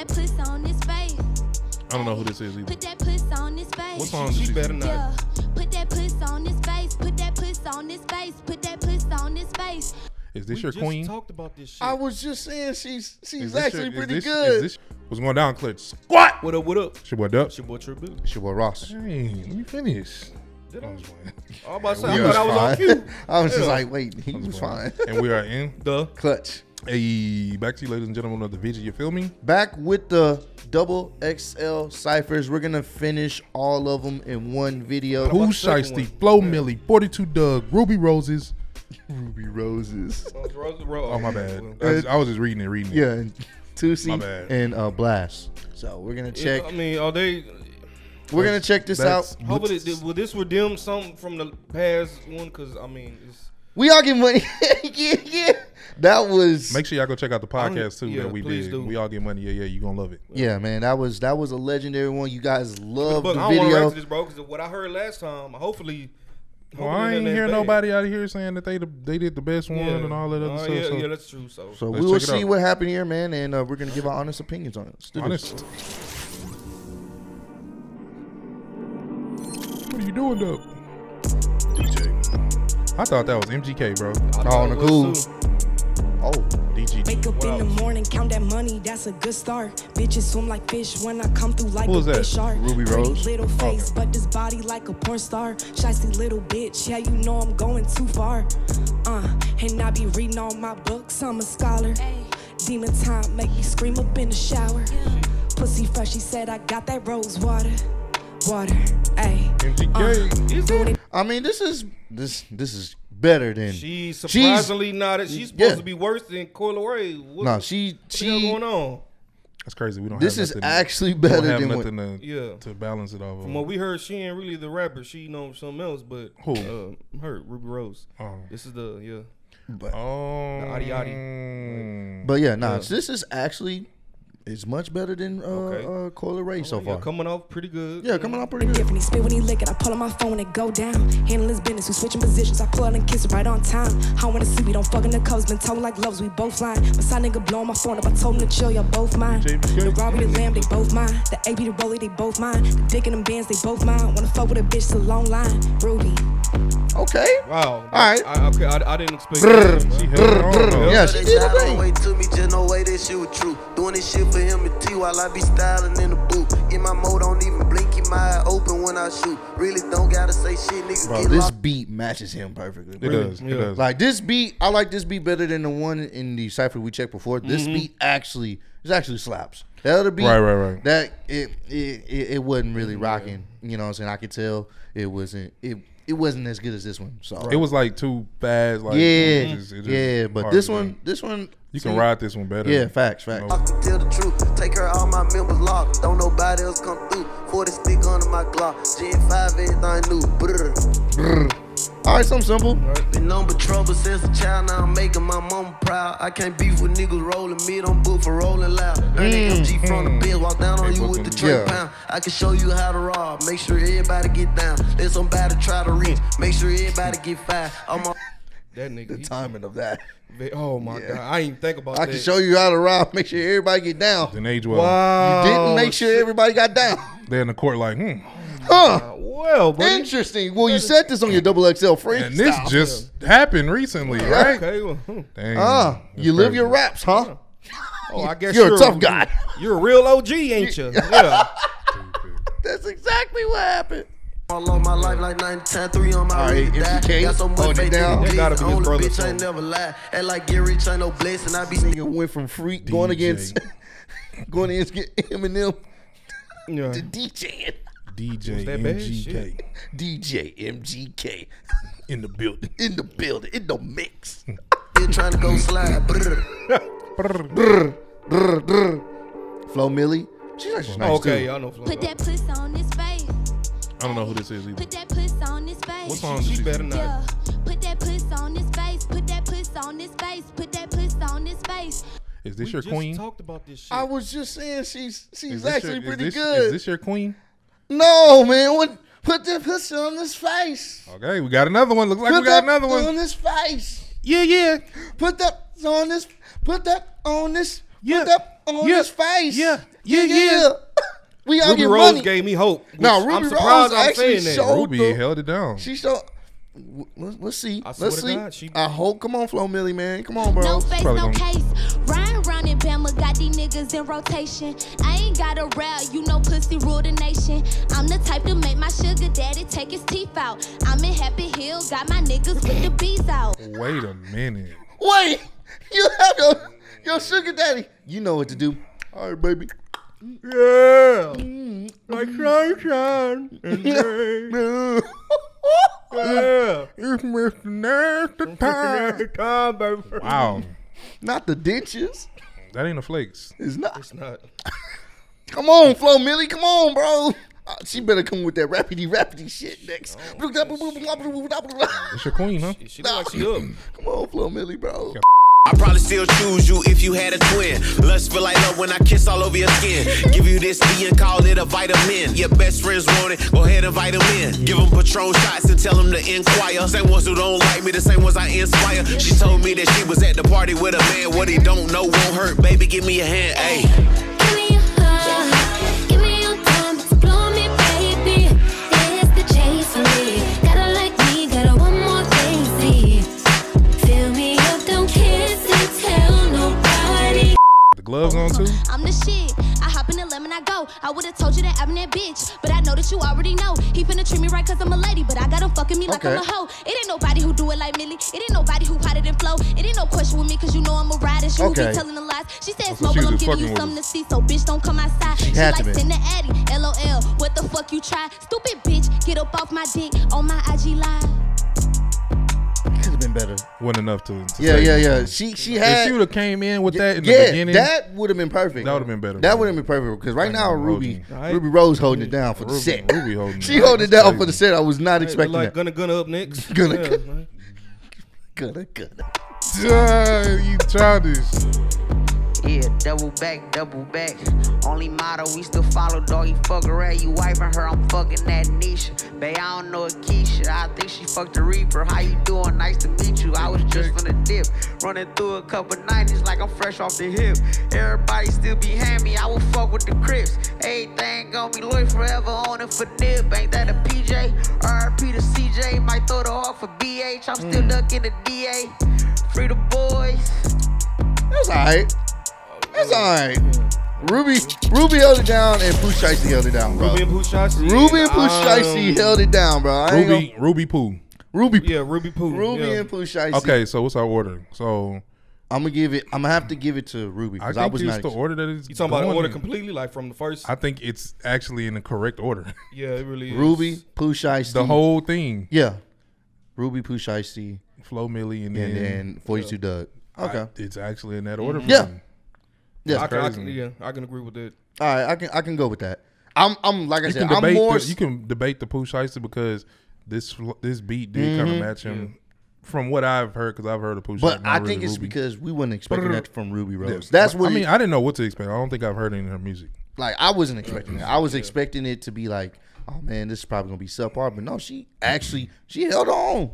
that puss on his face. I don't know who this is either. Put that puss on his face. What song She is she? better not. Yeah. Put that puss on his face. Put that puss on his face. Put that puss on his face. Is this We your just queen? talked about this shit. I was just saying she's she's actually your- pretty this- good. Is this, what's going down, Clutch? Squad. what up? What up? Shit, what up? It's your boy Tribu. It's your boy Ross. Hey, let me finish. Did I? Oh, oh, I'm just playing. I was about to say, I was thought I was on cue. I was just like, wait, he I'm was fine. and we are in. the Clutch. Hey, back to you, ladies and gentlemen of the video. You feel me? Back with the double XL ciphers. We're gonna finish all of them in one video. about Who the Shiesty, one? Flo Milli, 42 Dugg, Rubi Roses. Rubi Roses. Oh, my bad. I, I was just reading it, reading it. Yeah, and Toosii My and uh, Blxst. So we're gonna check. I mean, are they? We're gonna check this out. Hopefully, th- will this redeem something from the past one? Because I mean, it's, We all get money. yeah, yeah. That was Make sure y'all go check out the podcast too yeah, that we please did. do. We all get money. Yeah, yeah, you gonna love it. yeah, man. That was that was a legendary one. You guys love but the I don't want to video. this, bro. Because what I heard last time, hopefully. Well, I ain't hear bad. nobody out of here saying that they the, they did the best one Yeah. and all that other Uh, stuff. Yeah, so yeah, that's true. So, So we will see out. what happened here, man, and uh, we're gonna give our honest opinions on it. Let's do this. honest. What are you doing, though? DJ. I thought that was MGK, bro. I thought Oh, on the cool. Oh, DG. Wake up Wow. in the morning, count that money, that's a good start. Bitches swim like fish when I come through like Who a that? fish shark. Rubi Pretty Rose? little face, but this body like a porn star. Shicey little bitch, yeah, you know I'm going too far. Uh, and I be reading all my books, I'm a scholar. Demon time make me scream up in the shower. Pussy fresh, she said I got that rose water. Water, ayy. MGK. Is it? I mean, this is this this is better than She's surprisingly not. She's supposed yeah. to be worse than Coi Leray. What, no. She the hell she. going on? That's crazy. We don't. This have is nothing, actually we don't better have than what. to, Yeah. to balance it off. From what we heard, she ain't really the rapper. She know something else. But Who? Uh, her Rubi Rose. Oh. This is the yeah. But, Oh, The Adi but yeah, nah. Yeah. This is actually is much better than uh, Okay. uh Coi Leray so yeah, far. coming off pretty good. Yeah, coming off pretty good. Different, he spit when he lick it. I pull on my phone and go down. Handle his business, we switching positions. I pull out and kiss it right on time. I wanna see we don't fuck in the coast. Been told like loves, we both lying. My side nigga blow my phone up. I told him to chill, y'all both mine. JBK. The Robbie, the Lamb, they both mine. The AP, the Rollie, they both mine. The Dick and them bands, they both mine. Wanna fuck with a bitch, it's a long line. Rubi. Okay. Wow. All right. I, okay, I, I didn't expect Brr. that. She held her own. Yeah, she did her side on thing. This shit for him and T while I be styling in the booth. Get my mode, don't even blink, keep my eye open when I shoot. Really don't gotta say shit, niggas Bro, get this lost. beat matches him perfectly. It Really. does. It Yeah. does. Like this beat, I like this beat better than the one in the cipher we checked before. This mm-hmm. beat actually, this actually slaps. The other beat, Right, right, right. That it it it, it wasn't really rocking. You know what I'm saying? I could tell it wasn't it it wasn't as good as this one. So It was like too fast. Like yeah, it just- it just yeah. But this one, this one, you can see- ride this one better. Yeah, facts, facts. know. I can tell the truth. Take her all my members locked. Don't nobody else come through. 40 stick under my Glock. Gen 5, everything new. Brr. All right, something simple. Been number trouble since a child, now I'm making my mama proud. I can't beef with niggas rolling mid on book for rolling loud. Earn the MG from the biz, walk down on Hey, you what's with the in- tray Yeah. pound. I can show you how to rob, make sure everybody get down. Let somebody try to reach, make sure everybody get fired. I'm on. That nigga. The he- timing of that. they- oh my god, I ain't think about I that. can show you how to rob. Make sure everybody get down. Didn't age well. Wow. You didn't make sure everybody got down. They're in the court like, hmm. Huh? Well, buddy. Interesting. Well, you said this on your double XL freestyle. And this just happened recently, right? Okay. Well, hmm. Dang. Ah, That's you live crazy. your raps, huh? oh, I guess You're a tough guy. You're a real OG, ain't you? Yeah. That's exactly what happened. All of my life like 9 10 3 on my All right, ready to die. MGK, Got so much hold it faith down. the gotta be his Only brother's bitch song. ain't never lie. Act like get rich ain't no blessing. I be Nigga went from freak going against going against Eminem yeah. to DJ DJ? MGK DJ MGK in the building. in the building in the mix. still trying to go slide. Brr. Brr, brr, brr. Flo Milli, she's actually oh, nice okay, too. y'all know. Flo. Put that puss on his face. I don't know who this is either. Put that puss on his face. What song She is she? better not. Yeah. Put that puss on his face. Put that puss on his face. Put that puss on his face. Is this We your just queen? talked about this shit. I was just saying she's she's Is actually your, pretty is this, good. Is this your queen? No man, what? Put that pussy on his face. Okay, we got another one. Looks like Put we got that another one. on his face. Yeah, yeah. Put that on this. Put that on this. Yeah. Put that on Yeah, his face. yeah, yeah, yeah. we all Rubi get Rose money. gave me hope. No, Rubi I'm Rose I'm actually saying that. showed- Rubi the- held it down. She showed. Let's, let's see. I Let's see. God, she- I hope. Come on, Flo Milli, man. Come on, bro. No face, no case. Ryan round in Bama got these niggas in rotation. I ain't got a route, you know pussy rule the nation. I'm the type to make my sugar daddy take his teeth out. I'm in Happy Hill, got my niggas with the bees out. Wait a minute. Wait, you have your your sugar daddy. You know what to do. All right, baby. Yeah. Like sunshine. and rain. Yeah. It's Mr. Nasty Time. Time. Wow, Not the dentures. That ain't a flakes. It's not. It's not. Come on, Flo Milli. Come on, bro. Uh, she better come with that rapidy rapidy shit next. It's your queen, huh? She look like she up. Come on, Flo Milli, bro. I probably still choose you if you had a twin. Lust feel like love when I kiss all over your skin. Give you this D and call it a vitamin. Your best friends want it, go ahead and them in. Give them Patron shots and tell them to inquire. Same ones who don't like me, the same ones I inspire. She told me that she was at the party with a man. What he don't know won't hurt. Baby, give me a hand, ayy. Gloves on too. I'm the shit. I hop in the lemon, I go. I would've told you that I'm that bitch, but I know that you already know. He finna treat me right cause I'm a lady, but I got him fucking me like I'm a hoe. It ain't nobody who do it like Milli. It ain't nobody who hotter than Flo. It ain't no question with me cause you know I'm a rider. She Okay. be telling the lies. She she mobile, was I'm giving you something to see, so bitch don't come outside. She, had to like be. send the Addy, LOL. What the fuck you try? Stupid bitch, get up off my dick on my IG live. Could have been better. Wasn't enough to. to Yeah, yeah, yeah. She she had. If had. she would have came in with that in the yeah, beginning, that would have been perfect. That would've been better, That would have been perfect because right now Rubi, Right. Rubi Rose holding it down for the set. Rubi holding she holding it That's down for the set. I was not Hey, expecting like that. Gunna Gunna up next. Gunna Yeah, Gunna. man. Gunna, gunna. Ah, you childish. Yeah, double back, double back. Only motto we still follow, dog. You fuck around, you wiping her, I'm fucking that Nisha. Babe, I don't know a Keisha. I think she fucked the Reaper. How you doing? Nice to meet you. I was just the dip. Running through a couple 90s like I'm fresh off the hip. Everybody still behind me, I will fuck with the Crips. Everything gon' be loyal forever on it for dip. Ain't that a PJ? RP to CJ. Might throw the hawk for BH. I'm still hmm. ducking the DA. Free the boys. That's all right. That's all right. Rubi, Rubi held it down, and Pooh Shiesty held it down, bro. Rubi and Pooh Shiesty. Rubi and Pooh Um, held it down, bro. I Rubi, Rubi Pooh. gonna, Rubi, Yeah, Rubi Pooh. Rubi yeah. and Pooh Shiesty. Okay, so what's our order? So I'm gonna give it. I'm gonna have to give it to Rubi I because I, think was it's not. the order that it's. You talking about going order in. completely, like from the first? I think it's actually in the correct order. yeah, it really is. Rubi, Pooh Shiesty. the whole thing. Yeah, Rubi, Pooh Shiesty, Flo Milli and, and then then 42 Dugg. I- Okay. it's actually in that order. for Yeah. me. Yeah. I can, I crazy. can, yeah, I can agree with that. All right, I can I can go with that. I'm I'm like I You said, can I'm debate. more. The, you can debate the Pooh Shiesty because this fl- this beat did kind of match him. From what I've heard, because I've heard of Pooh Mm-hmm. but Shiesty, I not think it's Rubi. because we weren't expecting that from Rubi Yeah. Rose. That's what I mean. it- I didn't know what to expect. I don't think I've heard any of her music. like I wasn't expecting that. I was expecting it to be like, oh man, this is probably gonna be subpar. But no, she actually she held on.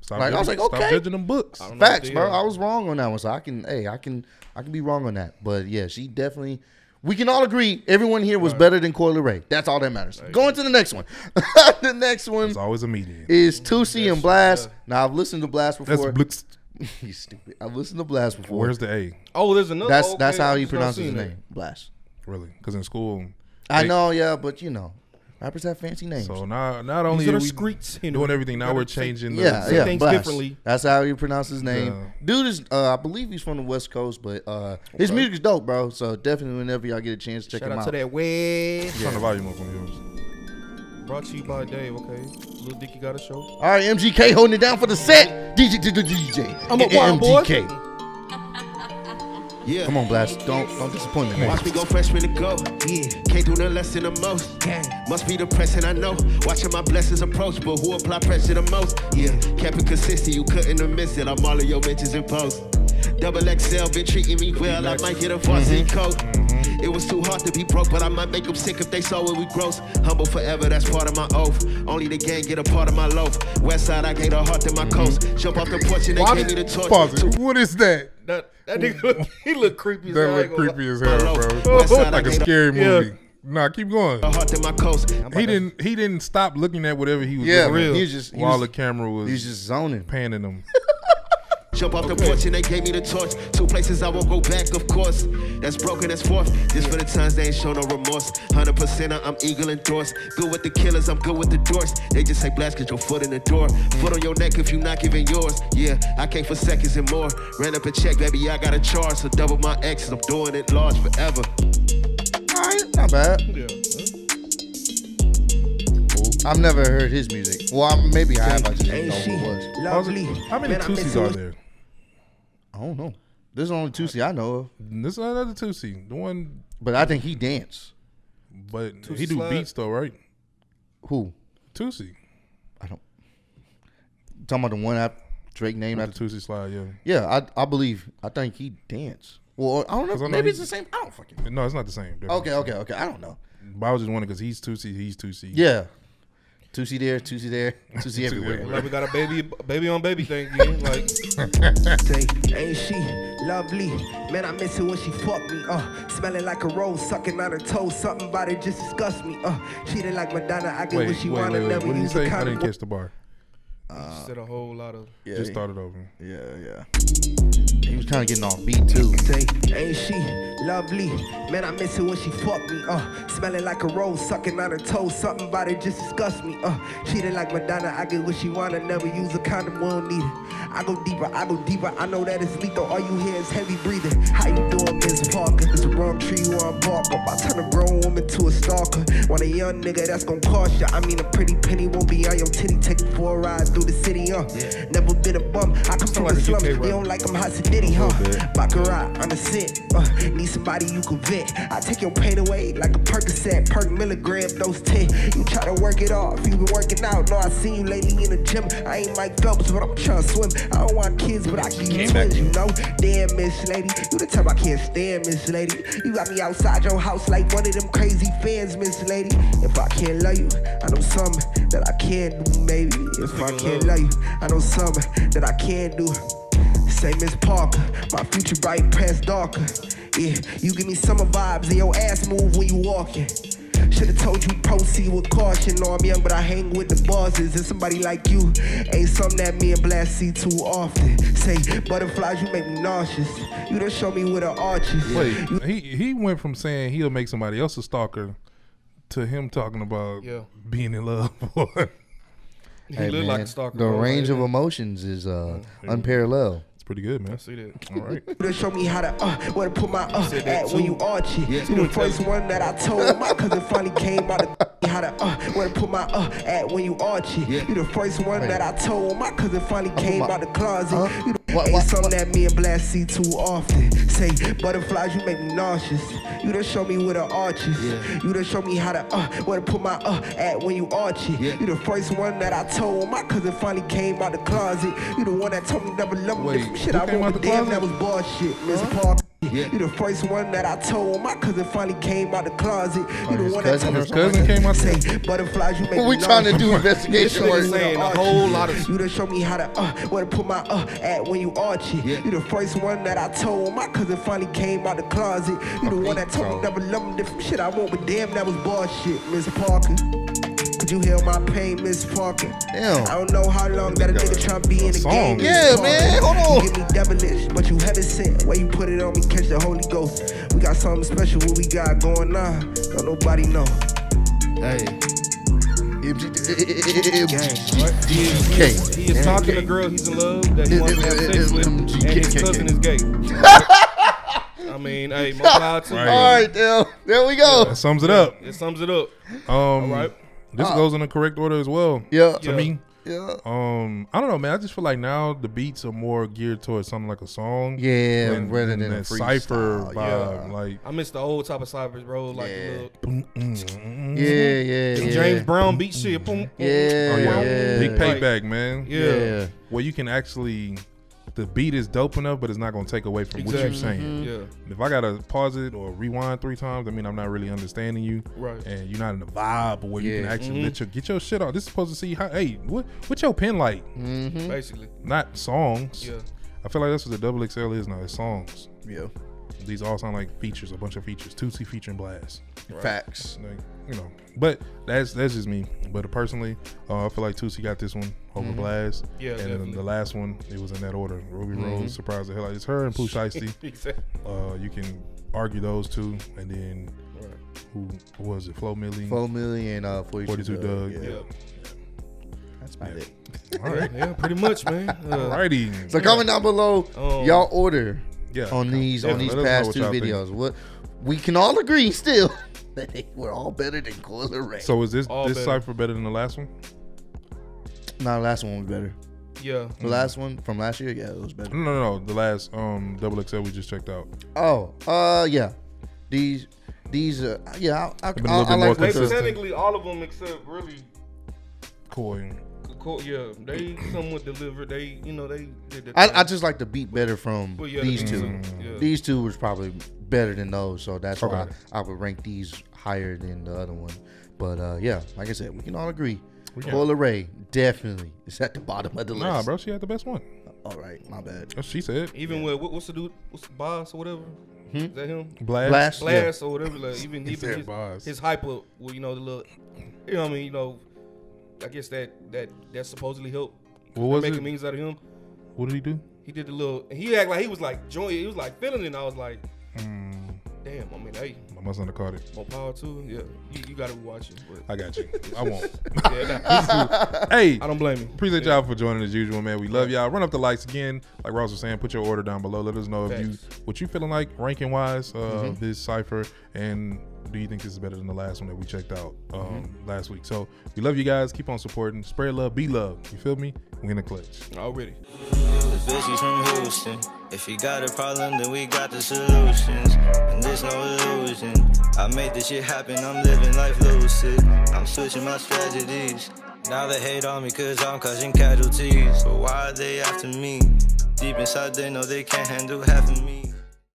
Stop Like, I was judging- like, stop okay. judging them books. Facts, bro. uh, I was wrong on that one, so I can hey, I can I can be wrong on that. But yeah, she definitely. We can all agree everyone here was better than Coi Leray. That's all that matters. Going to the next one. the next one It's always a median. is Toosii and Blxst. Now I've listened to Blxst That's before. Blix. you stupid. I've listened to Blxst before. Where's the A? Oh, there's another. that's okay, that's how I he pronounces his seen that. name. Blxst. Really? Because in school, I they- know, yeah, but you know, rappers have fancy names. So now, not only These are are the we streets, you know, doing everything, now we're changing. The, yeah, yeah, things Blxst. differently. That's how he pronounces his name. Yeah. Dude is, uh, I believe he's from the West Coast, but uh, his is dope, bro. So definitely, whenever y'all get a chance, check Shout him out out. to that way. Turn the volume up on yours. Brought to you by Dave. Okay, Little Dicky got a show. All right, MGK holding it down for the set. DJ, DJ, DJ. I'm a wild boy. MGK. Yeah. Come on, Blxst. Don't don't disappoint me, man. Watch me go freshman to go. Yeah. Can't do nothing less than the most. Must be depressing, I know. Watching my blessings approach, but who apply pressure the most? Yeah. Kept it consistent, you couldn't have missed it. I'm all of your bitches in post. Double XL been treating me well. I might get a mm-hmm. varsity coat. Mm-hmm. It was too hard to be broke, but I might make them sick if they saw what we gross. Humble forever, that's part of my oath. Only the gang get a part of my loaf. West side, I gave a heart to my mm-hmm. coast. Jump off the porch and they Why gave me did- the torch. Pause it. What is that? That that nigga look, he look creepy as That look creepy as hell, oh, West bro. Like a scary Yeah. movie. Nah, keep going. A heart in my coast. He didn't. He didn't stop looking at whatever he was Yeah, real. he was just he while was, the camera was, he was just zoning. panning him. Jump off the porch and they gave me the torch. Two places I won't go back, of course. That's broken, that's fourth. Just for the times they ain't show no remorse. 100% I'm eagle endorsed. Good with the killers, I'm good with the doors. They just say Blxst, get your foot in the door. Foot on your neck if you not giving yours. Yeah, I came for seconds and more. Ran up a check, baby, I got a charge. So double my exes, I'm doing it large forever. All right, not bad. Yeah. I've never heard his music. Well, I, maybe I have. I just didn't know she who it was. Lovely? How many Man, I miss Toosiis her are there? I don't know. There's only two C I know of, This is another Toosii. The one, but I think he dance. but he do Slide? beats though, right? Who? Toosii. I don't. Talking about the one that Drake named after. the Toosii slide, yeah. Yeah, I I believe. I think he dance. Well, I don't 'Cause I know. know Maybe he- it's the same. I don't fucking. Know. No, it's not the same. Definitely. Okay, okay, okay. I don't know. But I was just wondering because he's Toosii, he's Toosii. Yeah. Two C there, two C there, two C everywhere. Like we got a baby, baby on baby thing again. Like Say, ain't she lovely? Man, I miss her when she fucked me. Uh, smelling like a rose, sucking on her toes. Something about it just disgusts me. Uh, she didn't like Madonna. I get Wait, what wait, she wait, wanna. wait. Never What did you use say? a I condom. didn't catch the bar. She said a whole lot of. Yeah, Just he- started over. Yeah, yeah. He was kind of getting off beat too. Say, ain't she lovely? Man, I miss her when she fucked me. Uh, smelling like a rose, sucking on her toes. Something about it just disgusts me. Uh, she did like Madonna. I get what she wanna. Never use a condom. Won't need it. I go deeper. I go deeper. I know that it's lethal. All you hear is heavy breathing. How you doing, Miss Parker? It's the wrong tree you want bark up. I turn a grown woman to a stalker. Want a young nigga that's gonna cost ya. I mean, a pretty penny won't be on your titty. Take you for a ride through the city, uh. Never been a bum. I come from like the slums. They don't like I'm hot Diddy, huh? Baccarat on the set. Uh, need somebody you can vet. I take your pain away like a Percocet. Perk milligram, those 10. You try to work it off. You been working out. No, I seen you lately in the gym. I ain't Mike Phelps, but I'm trying to swim. I don't want kids, but I give you twins, you know? Damn, Miss Lady. You the type I can't stand, Miss Lady. You got me outside your house like one of them crazy fans, Miss Lady. If I can't love you, I know something that I can do, maybe. If I nigga can't love. love you, I know something that I can't do. Same as Parker, my future bright past darker. Yeah, you give me summer vibes and your ass move when you walking. Should've told you proceed with caution. Know I'm young, but I hang with the bosses. And somebody like you ain't something that me and Blxst see too often. Say butterflies, you make me nauseous. You done show me where the arches. Wait, he he went from saying he'll make somebody else a stalker to him talking about Yeah. being in love. He Hey, look like a stalker. The range of emotions is uh, unparalleled. It's pretty good, man. I see that. All right. You done show me how to uh, where to put my uh Said that at when you arch it. Yeah. You the first one that I told my cousin finally came out of how to uh where to put my uh at when you arch it. You the first one that I told my cousin finally came my- out the closet. Huh? You the What- ain't what- something that me and Blxst see too often. Say butterflies, you make me nauseous. You done show me where the arches. You done show me how to uh where to put my uh at when you arch it. You the first one that I told my cousin finally came out the closet. You the one that told me never love me. Shit who I came want, out but the damn, closet? that was bullshit, Miss Parker. You the first one that I told my cousin finally came out the closet. You the his one that told me cousin came out. Say butterflies, you make We trying to do investigation work. saying a whole lot of. You done show me how to uh where to put my uh at when you arch it. You the first one that I told my cousin finally came out the closet. You the one that told me never love him different shit I want, but damn that was bullshit, Miss Parker. Could you heal my pain, Miss Parker? Damn. I don't know how long that a nigga tryna be in the song. game. Yeah, man, hold on. You give me devilish, but you haven't sent. Where you put it on me, catch the Holy Ghost. We got something special, what we got going on. Don't nobody know. Hey, MGK. he is, talking to a girl he's in love that he wants to have sex with, and his cousin is gay. I mean, hey, more power to. Right. All right, there, there we go. That sums it up. It sums it up. Um, right. This uh, goes in the correct order as well. Yeah, To Yeah. me, yeah, um, I don't know, man. I just feel like now the beats are more geared towards something like a song. yeah. than- rather than than a that cipher vibe. Yeah, Like, I miss the old type of ciphers, bro. Like Yeah. the little mm, mm, mm, mm, yeah, yeah, yeah. James Brown beat shit. Boom, boom. Yeah, oh yeah, yeah. big Like, payback, man. Yeah. yeah. Where you can actually, the beat is dope enough, but it's not gonna take away from what you're Exactly. saying. Yeah. If I gotta pause it or rewind three times, I mean I'm not really understanding you, Right. And you're not in the vibe where you can Yeah. actually Mhm. let your get your shit off. This is supposed to see how, hey, what what's your pen like? Mm-hmm. Basically. Not songs. Yeah. I feel like that's what the double XL is now. It's songs. Yeah. These all sound like features, a bunch of features. Tootsie featuring Blxst. Facts. Like, you know, but that's that's just me. But personally, uh, I feel like Tootsie got this one over Blxst. Yeah, and then definitely. the last one, it was in that order. Rubi Rose surprised the hell out. It's her and Pooh Shiesty. Exactly. Uh, you can argue those two, and then who, who was it? Flo Milli. Four million, uh, 42, 42 Dugg. Yeah. Yeah. That's about it. All right. Yeah, pretty much, man. Uh, Alrighty. So comment down below Um, y'all order Yeah. on these on these Let us know past two y'all think. videos. What we can all agree still that they were all better than Coi Leray. So is this All this better. cipher better than the last one? Nah, the last one was better. yeah. The last one from last year, yeah, it was better. No, no, no. The last um double XL we just checked out. Oh, uh, yeah. These, these, uh, yeah, I, I, Been a I, I like They what the, consistent. technically all of them except really, Coi. co- yeah, they somewhat delivered. They, you know, they did that. I, I just like the beat better from Well, yeah, these the two. beats, yeah. These two was probably better than those, so that's why Okay. I would rank these higher than the other one. But uh, yeah, like I said, we can all agree. Can. Coi Leray definitely is at the bottom of the list. Nah, bro, she had the best one. All right, my bad. That's what she said. Even with what, what's the dude? What's the boss or whatever? Is that him? Blxst. Blxst, yeah. Blxst or whatever. Like even He even said his, Boz. his hyper, well, you know the little, you know what I mean. You know, I guess that that that supposedly helped. What was making it? memes out of him. What did he do? He did the little. He act like he was like joy. He was like feeling it. And I was like, Mm, damn. I mean, hey, I must caught it. more power to him. Yeah, you, you got to watch it. But I got you. I won't. yeah, nah, hey, I don't blame you. appreciate y'all for joining as usual, man. We love y'all. Run up the likes again. Like Ross was saying, put your order down below. Let us know if you what you feeling like ranking wise uh, Mm-hmm. this cipher, and do you think this is better than the last one that we checked out um, Mm-hmm. last week? So we love you guys. Keep on supporting. Spread love. Be love. You feel me? We in the clutch. Already. The bitch she's from Houston. If you got a problem, then we got the solutions. And there's no illusion. I made this shit happen, I'm living life lucid. I'm switching my strategies. Now they hate on me cause I'm causing casualties. So why are they after me? Deep inside, they know they can't handle half of me.